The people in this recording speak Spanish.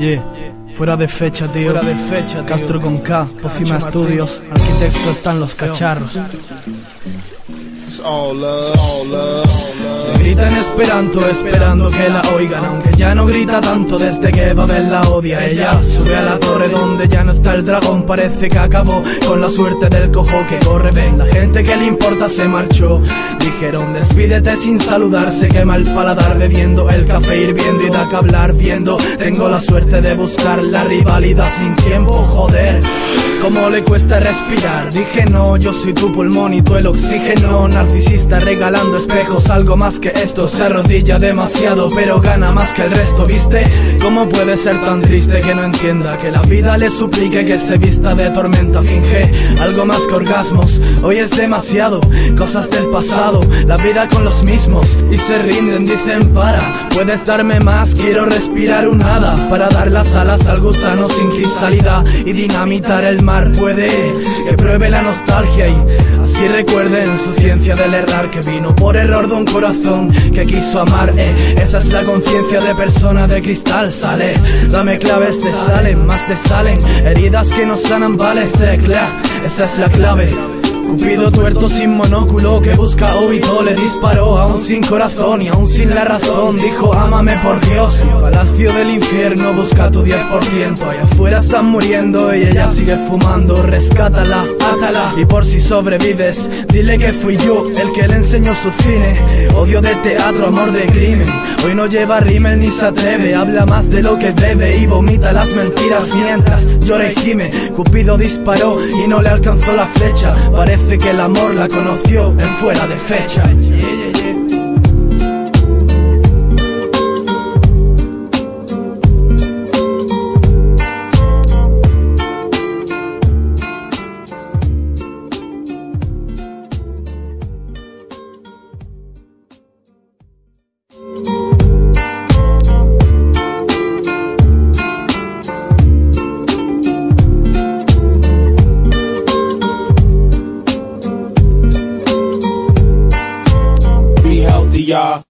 Yeah. Fuera de fecha, tío. Fuera de fecha, Castro con K, Pocima Estudios, Arquitecto están los cacharros. Grita en esperanto, esperando que la oigan Aunque ya no grita tanto desde que Babel la odia. Ella sube a la torre donde ya no está el dragón. Parece que acabó con la suerte del cojo que corre. Ven, la gente que le importa se marchó. Dijeron despídete sin saludarse. Quema el paladar bebiendo el café hirviendo Y da que hablar viendo. Tengo la suerte de buscar la rivalidad sin tiempo, joder ¿Cómo le cuesta respirar? Dije no, yo soy tu pulmón y tú el oxígeno Narcisista regalando espejos, algo más que esto Se arrodilla demasiado pero gana más que el resto, ¿viste? ¿Cómo puede ser tan triste que no entienda? Que la vida le suplique que se vista de tormenta Finge algo más que orgasmos, hoy es demasiado Cosas del pasado, la vida con los mismos Y se rinden, dicen para Puedes darme más, quiero respirar un hada Para dar las alas al gusano sin crisálida Y dinamitar el mar puede que pruebe la nostalgia y así recuerden su ciencia del errar que vino por error de un corazón que quiso amar. Eh, esa es la conciencia de persona de cristal, sales, dame claves, te salen, más te salen, heridas que no sanan, vale, esa es la clave. Cupido tuerto sin monóculo que busca óbito Le disparó aún sin corazón y aún sin la razón. Dijo ámame por Dios busca tu 10% Allá afuera están muriendo y ella sigue fumando. Rescátala, átala. Y por si sobrevives Dile que fui yo el que le enseñó su cine. Odio de teatro, amor de crimen. Hoy no lleva rímel ni se atreve. Habla más de lo que debe y vomita las mentiras. Mientras llora y gime Cupido disparó y no le alcanzó la flecha. Parece que el amor la conoció en fuera de fecha. the uh